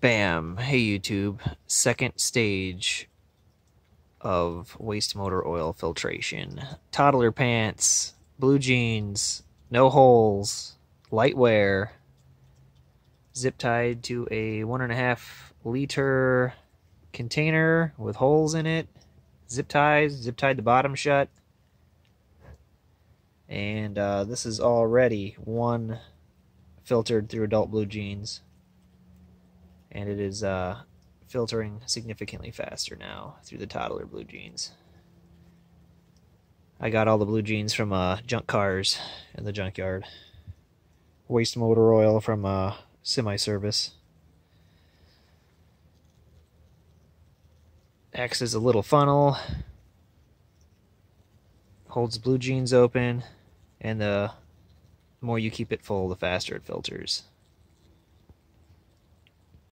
Bam! Hey YouTube, second stage of waste motor oil filtration. Toddler pants, blue jeans, no holes, light wear, zip tied to a one and a half liter container with holes in it, zip ties, zip tied the bottom shut. And uh, this is already one filtered through adult blue jeans and it is uh, filtering significantly faster now through the toddler blue jeans. I got all the blue jeans from uh, junk cars in the junkyard. Waste motor oil from uh, semi service. Acts as a little funnel. Holds blue jeans open, and the more you keep it full, the faster it filters.